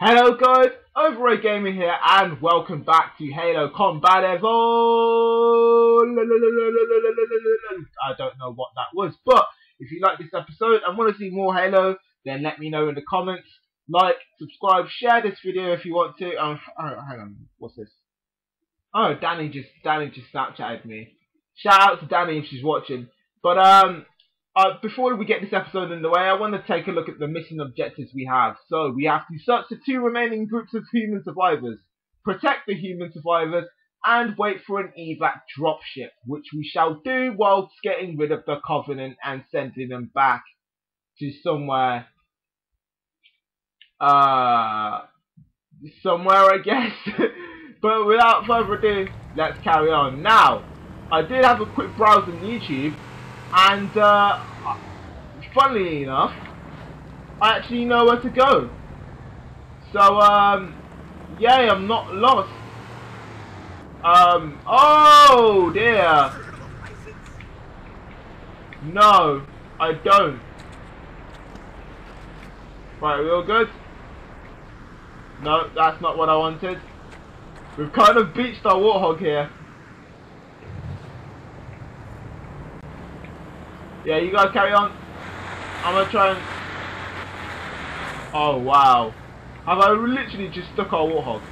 Hello guys, Override Gaming here and welcome back to Halo Combat Evolved. I don't know what that was, but if you like this episode and want to see more Halo, then let me know in the comments. Like, subscribe, share this video if you want to. Um, oh, hang on, what's this? Oh, Danny just Danny just Snapchatted me. Shout out to Danny if she's watching. But um, uh, before we get this episode in the way, I want to take a look at the missing objectives we have. So, we have to search the two remaining groups of human survivors, protect the human survivors, and wait for an evac dropship, which we shall do whilst getting rid of the Covenant and sending them back to somewhere, uh, somewhere I guess. but without further ado, let's carry on. Now, I did have a quick browse on YouTube, and uh, funnily enough, I actually know where to go. So, um, yay, I'm not lost. Um, oh dear. No, I don't. Right, we all good? No, that's not what I wanted. We've kind of beached our warthog here. Yeah, you guys carry on. I'm gonna try and... Oh, wow. Have I literally just stuck our warthog?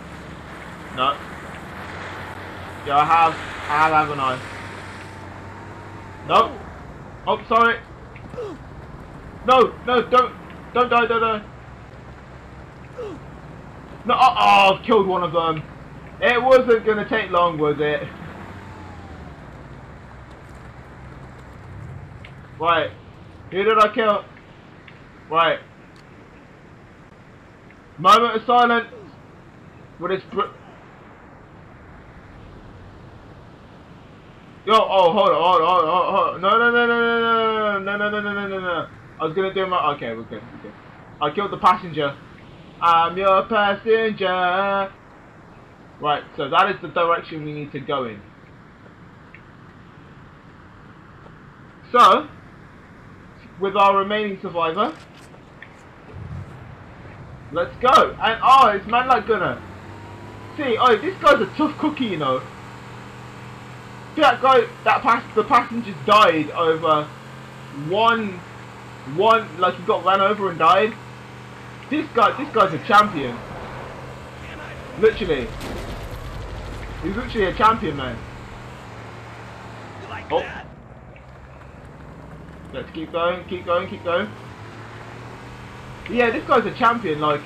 No. Yeah, I have. I have, haven't I? No. Oh, sorry. No, no, don't. Don't die, don't die. No, oh, oh, I've killed one of them. It wasn't to take long, was it? Right. Who did I kill? Right. Moment of silence. With this br Yo, oh, hold on, hold on, hold on, hold on. No, no, no, no, no, no, no, no, no, no, no, no. I was gonna do my. Okay, we're good, we're good. I killed the passenger. I'm your passenger. Right, so that is the direction we need to go in. So, with our remaining survivor. Let's go. And oh, it's man like Gunner. See, oh, this guy's a tough cookie, you know. See that guy, that pass, the passenger died over one, one, like he got ran over and died. This guy, this guy's a champion. Literally. He's literally a champion, man. oh. Let's keep going, keep going, keep going. Yeah, this guy's a champion, like,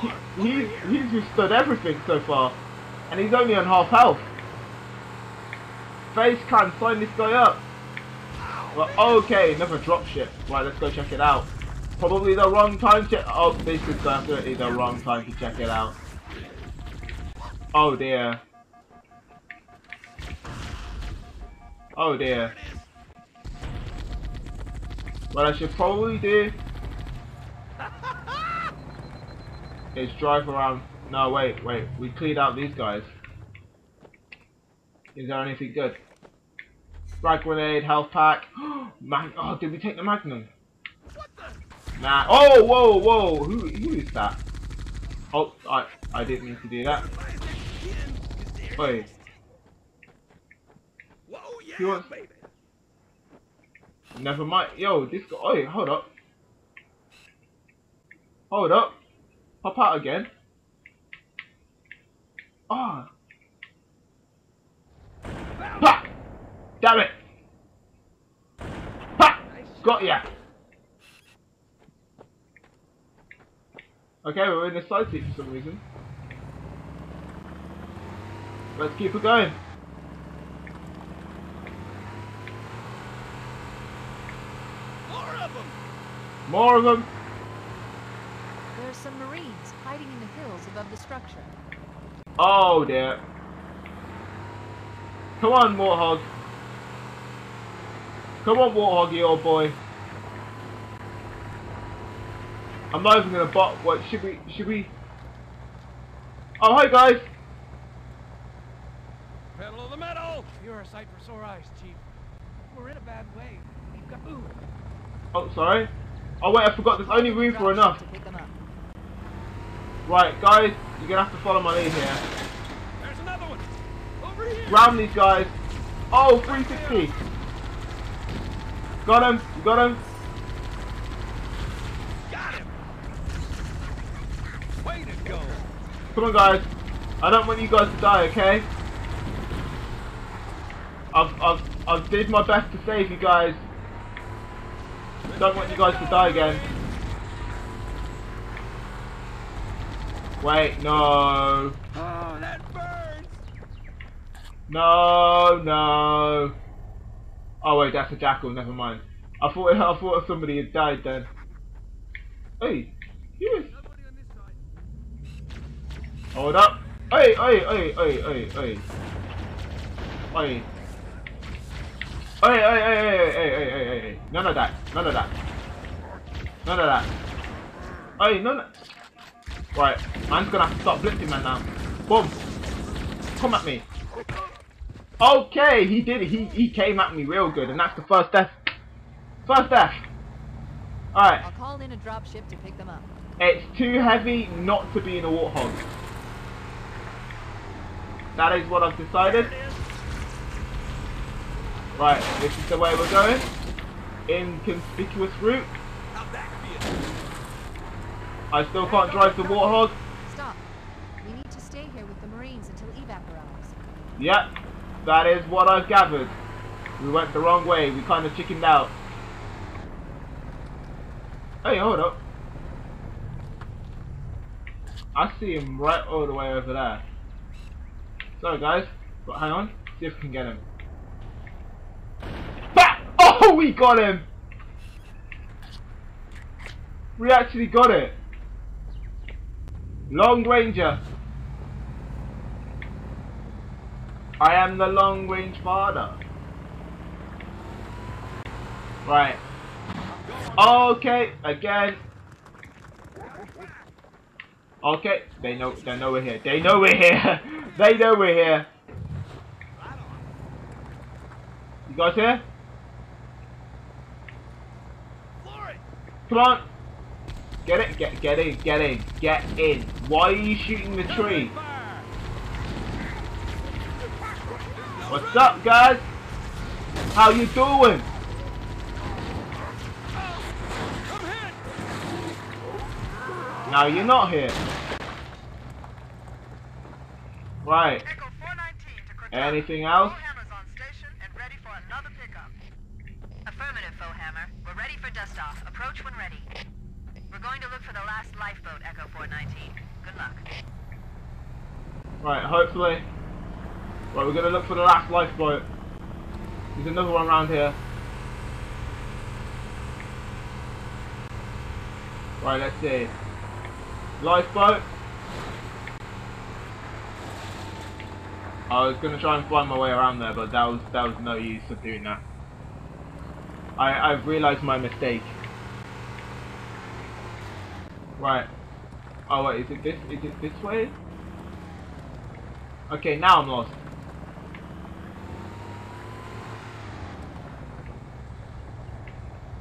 he, he's, he's withstood everything so far. And he's only on half health. Face can sign this guy up. Well, okay, another dropship. Right, let's go check it out. Probably the wrong time to- Oh, this is definitely the wrong time to check it out. Oh dear. Oh dear. What I should probably do is drive around. No, wait, wait. We cleared out these guys. Is there anything good? Frag grenade, health pack. Mag oh, did we take the magnum? Nah. Oh, whoa, whoa. Who, who is that? Oh, I, I didn't mean to do that. Wait. Who wants? Never mind. Yo, this guy. Oh, hold up. Hold up. Pop out again. Ah. Oh. Ha! Damn it. Ha! Got ya. Okay, we're in the side seat for some reason. Let's keep it going. More of them! There are some Marines hiding in the hills above the structure. Oh dear. Come on, Warthog. Come on, Warthoggy, old boy. I'm not even gonna bot. What should we? Should we? Oh, hi guys. Pedal of the metal! You're a sight for sore eyes, Chief. We're in a bad way. We've got. Ooh. Oh, sorry. Oh wait, I forgot. There's only room for enough. To pick them up. Right, guys, you're gonna have to follow my lead here. There's another one. Over here. Round these guys. Oh, 360. Got him. You got him. Got him. Way to go. Come on, guys. I don't want you guys to die, okay? I've, I've, I've did my best to save you guys. Don't want you guys to die again. Wait, no. Oh, that burns. No, no. Oh wait, that's a jackal. Never mind. I thought I thought somebody had died then. Hey, this side. Hold up. Hey, hey, hey, hey, hey, hey. Hey. Hey, hey, hey, hey, hey, hey, hey, hey, hey. None of that. None of that. None of that. Hey, none of... Right, man's gonna have to stop blitzing man now. Boom. Come at me. Okay, he did it. He, he came at me real good, and that's the first death. First death. Alright. I'll call in a drop ship to pick them up. It's too heavy not to be in a warthog. That is what I've decided. Right, this is the way we're going. Inconspicuous route. How'd that feel? I still can't drive the warthog. Stop. We need to stay here with the Marines until evac arrives. Yep, that is what I've gathered. We went the wrong way. We kind of chickened out. Hey, hold up. I see him right all the way over there. Sorry, guys. But hang on. See if we can get him. Bah! Oh, we got him! We actually got it. Long Ranger. I am the long range father. Right. Okay, again. Okay, they know they know we're here. They know we're here. they know we're here. You guys here? Floor it. Come on. Get it, get get in, get in, get in. Why are you shooting the tree? What's up guys? How you doing? Now you're not here. Right. Echo 419 to Cortana. Anything else? Foehammer's on station and ready for another pickup. Affirmative, Foehammer. We're ready for dust off. Approach when ready. We're going to look for the last lifeboat, Echo 419. Good luck. Right, hopefully. Right, we're gonna look for the last lifeboat. There's another one around here. Right, let's see. Lifeboat. I was gonna try and find my way around there, but that was that was no use of doing that. I I've realised my mistake. Right. Oh wait, is it this? Is it this way? Okay, now I'm lost.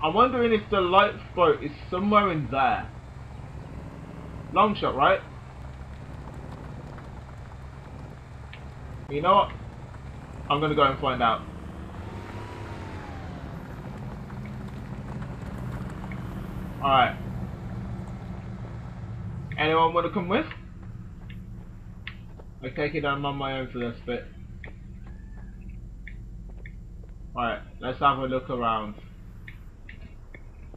I'm wondering if the lifeboat is somewhere in there. Long shot, right? You know what? I'm gonna go and find out. Alright. Anyone wanna come with? I take it I'm on my own for this bit. Alright, let's have a look around.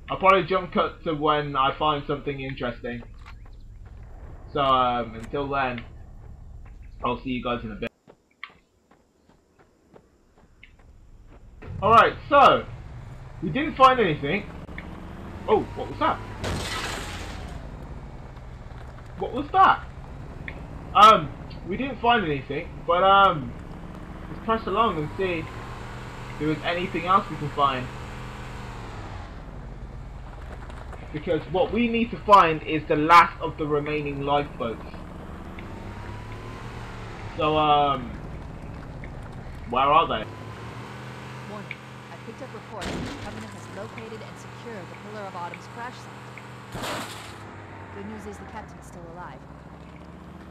I'll probably jump cut to when I find something interesting. So, um, until then, I'll see you guys in a bit. Alright, so, we didn't find anything. Oh, what was that? What was that? Um, we didn't find anything, but um, let's press along and see if there is anything else we can find. Because what we need to find is the last of the remaining lifeboats. So um, where are they? Warning. I picked up reports the Covenant has located and Pillar of Autumn's crash site. Good news is the captain's still alive.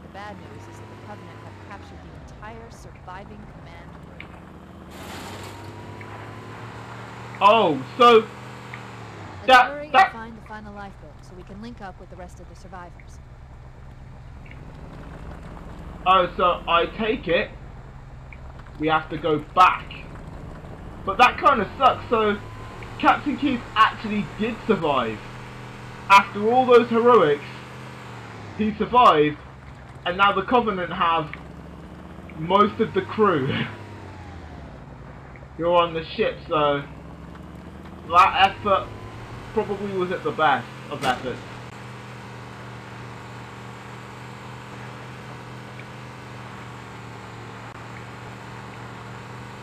The bad news is that the Covenant have captured the entire surviving command group. Oh, so Let's That- hurry that- find the final lifeboat so we can link up with the rest of the survivors. oh, so I take it we have to go back. But that kind of sucks. So Captain Keith actually did survive. After all those heroics, he survived, and now the Covenant have most of the crew. You're on the ship, so that effort probably was at the best of efforts.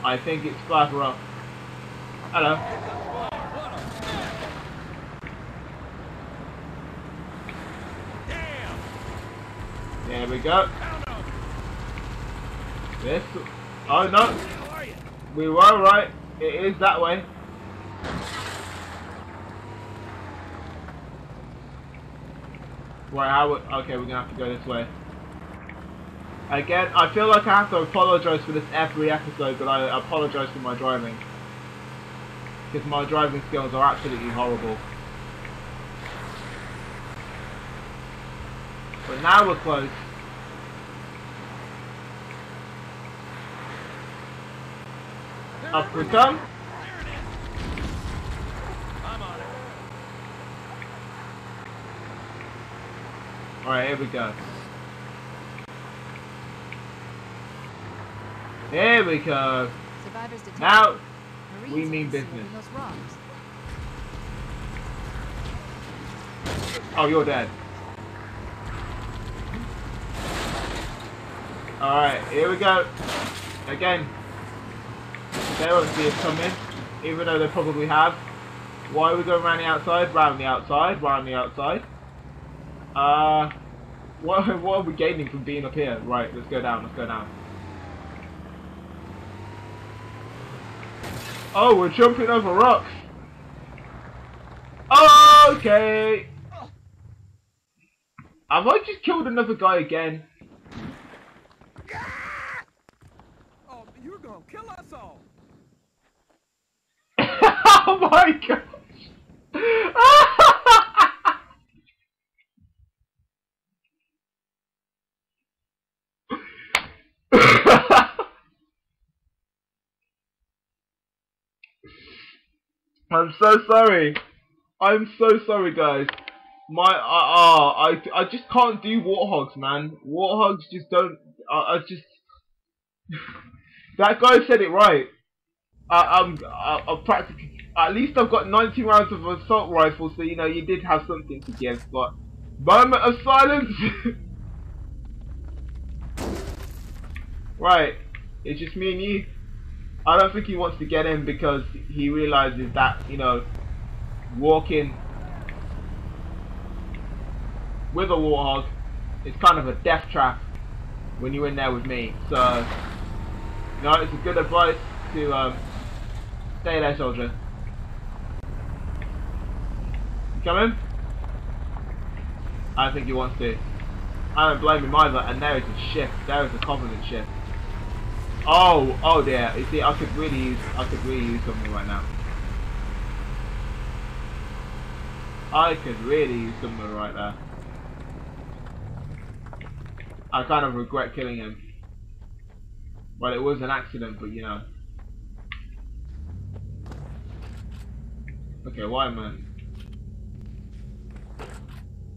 I think it's Slifer up. Hello. There we go. This. Oh no, we were right. It is that way. Right, how? would- Okay, we're gonna have to go this way. Again, I feel like I have to apologize for this every episode, but I apologize for my driving. Because my driving skills are absolutely horrible. But now we're close. Up we come. There it is! I'm on it. Alright, here we go. Here we go. Now, we mean business. in those rocks. oh, you're dead. Alright, here we go. Again. They won't see us coming, even though they probably have. Why are we going around the outside? Round the outside, round the outside. Uh, what, what are we gaining from being up here? Right, let's go down, let's go down. Oh, we're jumping over rocks. Okay. Have I just killed another guy again? Oh, you're gonna kill us all! Oh my gosh! I'm so sorry. I'm so sorry, guys. My uh, uh, I I just can't do warthogs, man. Warthogs just don't. I, I just that guy said it right. I, I'm I, I'm practically at least I've got 90 rounds of assault rifle, so you know you did have something to give. But moment of silence. right, it's just me and you. I don't think he wants to get in because he realizes that you know walking with a warthog is kind of a death trap when you're in there with me. So, you know, it's a good advice to um, stay there, soldier. Coming? I think he wants to. I don't blame him either. And there is a shift. There is a Covenant shift. Oh, oh dear. You see, I could really use, I could really use something right now. I could really use something right there. I kind of regret killing him. Well, it was an accident, but you know. Okay, why man?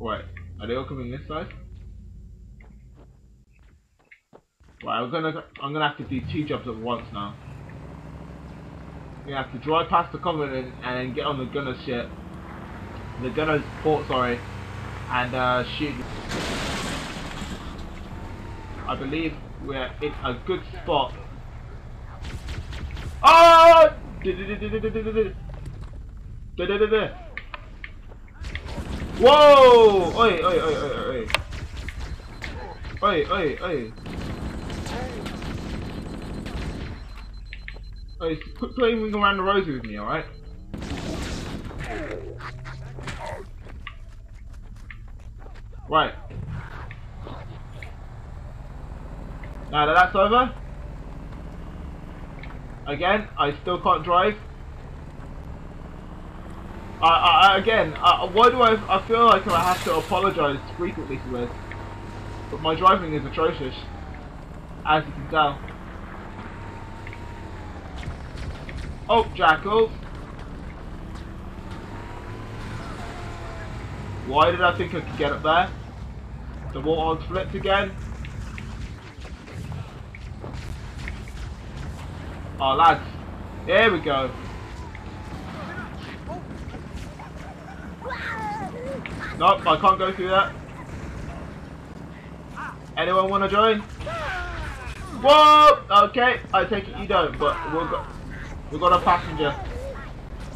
Right, are they all coming this side? Right, I'm gonna I'm gonna have to do two jobs at once now. We have to drive past the Covenant and get on the gunner ship, the gunner's port, sorry, and uh, shoot. I believe we're in a good spot. Oh! Whoa! Oi, oi, oi, oi, oi. Oi, oi, oi. Oi, quit playing around the rosy with me, alright? Right. Now that that's over, again, I still can't drive. Again, why do I, I feel like I have to apologise frequently for this, but my driving is atrocious, as you can tell. Oh, jackals. Why did I think I could get up there? The warthog flipped again. Oh lads, here we go. Nope, I can't go through that. Anyone want to join? Whoa! Okay, I take it you don't, but we've got we've got a passenger.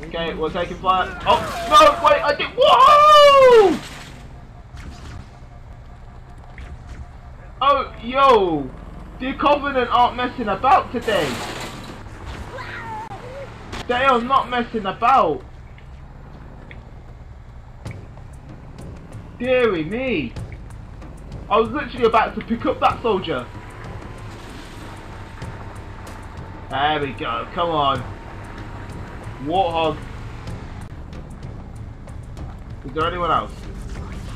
Okay, we're taking flight. Oh no! Wait, I did. Whoa! Oh, yo! The Covenant aren't messing about today. They are not messing about. Deary me. I was literally about to pick up that soldier. There we go. Come on. Warthog. Is there anyone else?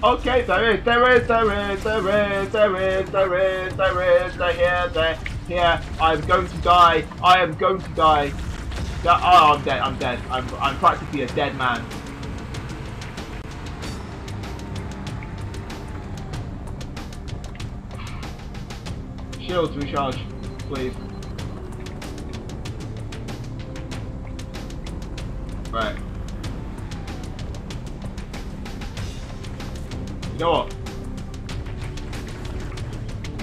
Okay, there is, there is, there is, there is, there is, there is, there is, there here, there, here. I'm going to die. I am going to die. Oh, I'm dead. I'm dead. I'm, I'm practically a dead man. Shields recharge, please. Right. You know what?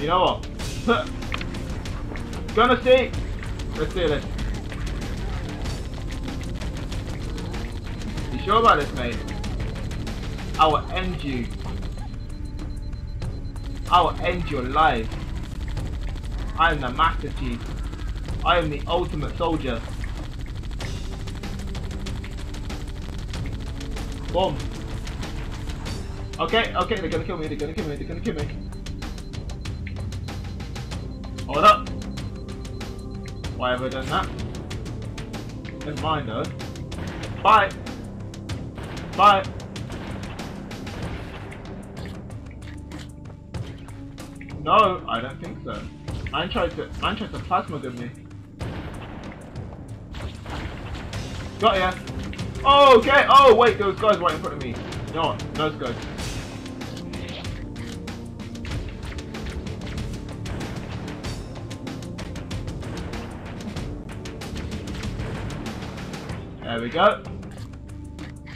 You know what? Gonna see. Let's do this. You sure about this, mate? I will end you. I will end your life. I am the Master Chief. I am the ultimate soldier. Boom. Okay, okay, they're gonna kill me, they're gonna kill me, they're gonna kill me. Hold up. Why have I done that? Never mind though. Bye! Bye! No, I don't think so. Man tried to man tried to plasma gun me. Got ya! Oh, okay! Oh wait, those guys right in front of me. No? Those guys. There we go.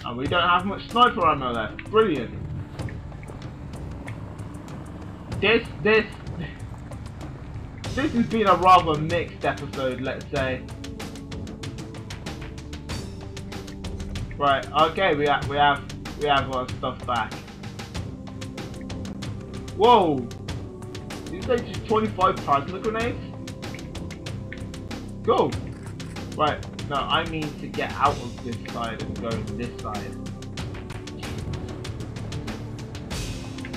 And we don't have much sniper ammo left. Brilliant. This, this, this has been a rather mixed episode, let's say. Right, okay, we have, we have, we have our stuff back. Whoa! Did you say just 25 plasma grenades? Cool. Right, no, I mean to get out of this side and go this side.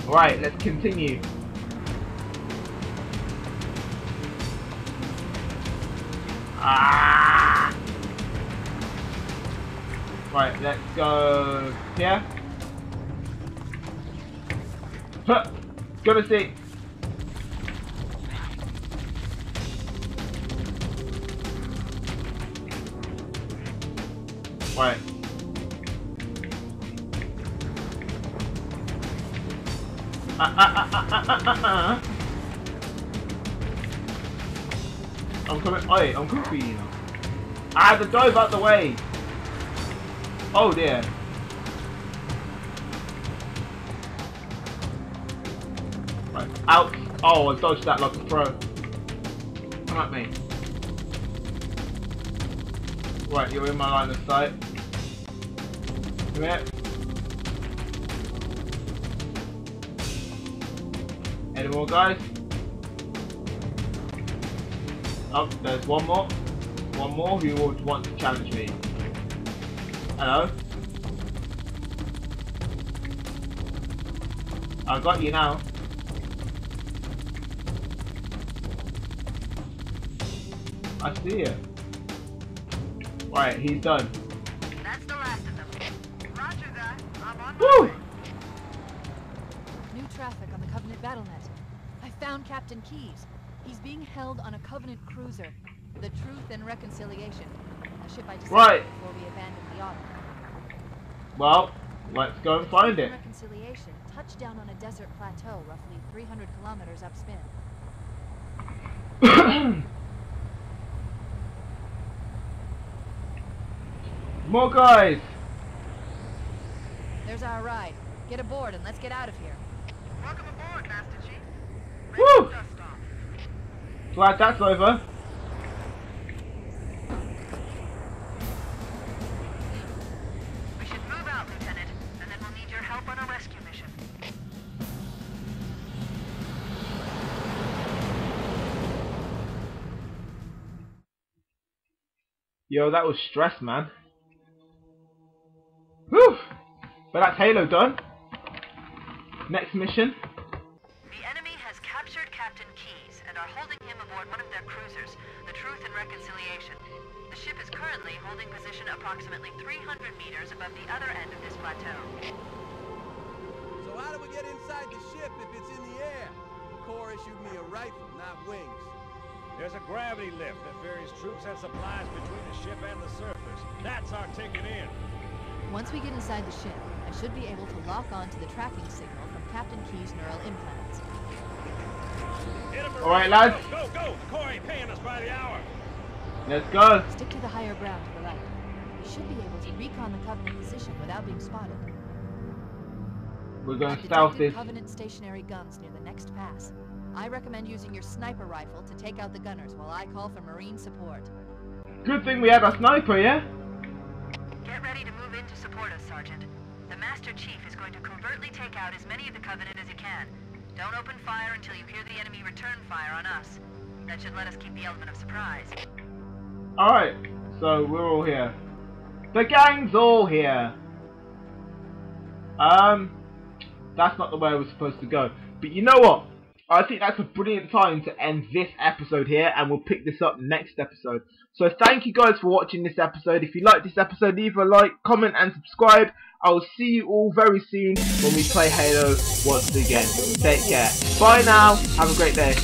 Right, let's continue. Ah! Right, let's go here. Huh! Gonna see. Right. Ah, ah, I'm coming. Oi, I'm coming you now. Ah, the dive out the way. Oh dear. Right, out. Oh, I dodged that like a pro. Come at me. Right, you're in my line of sight. Come here. Any more guys? Oh, there's one more. One more who would want to challenge me. Hello? I got you now. I see you. Right, he's done. That's the last of them. Roger that. I'm on Woo! way. New traffic on the Covenant Battlenet. I found Captain Keyes. He's being held on a Covenant cruiser. The Truth and Reconciliation. A ship I disabled Right. before we abandoned the Autumn. Well, let's go and find it. Reconciliation touched down on a desert plateau roughly 300 kilometers upspin. More guys! There's our ride. Get aboard and let's get out of here. Welcome aboard, Master Chief. Ready Woo! for dust off. Glad that's over. We should move out, Lieutenant, and then we'll need your help on a rescue mission. Yo, that was stress, man. Whew! But that's Halo done. Next mission. Aboard one of their cruisers, the Truth and Reconciliation. The ship is currently holding position approximately 300 meters above the other end of this plateau. So how do we get inside the ship if it's in the air? The Corps issued me a rifle, not wings. There's a gravity lift that ferries troops and supplies between the ship and the surface. That's our ticket in. Once we get inside the ship, I should be able to lock on to the tracking signal from Captain Keyes' neural implants. Hit 'em, All right, lads. Go, go, go! The Corps ain't paying us by the hour. Let's go. Stick to the higher ground to the left. We should be able to recon the Covenant position without being spotted. We're going I've to stealth this. Covenant stationary guns near the next pass. I recommend using your sniper rifle to take out the gunners while I call for Marine support. Good thing we have a sniper, yeah? Get ready to move in to support us, Sergeant. The Master Chief is going to covertly take out as many of the Covenant as he can. Don't open fire until you hear the enemy return fire on us. That should let us keep the element of surprise. Alright, so we're all here. The gang's all here. Um, that's not the way we're supposed to go. But you know what? I think that's a brilliant time to end this episode here, and we'll pick this up next episode. So thank you guys for watching this episode. If you like this episode, leave a like, comment, and subscribe. I will see you all very soon when we play Halo once again. Take care. Bye now. Have a great day.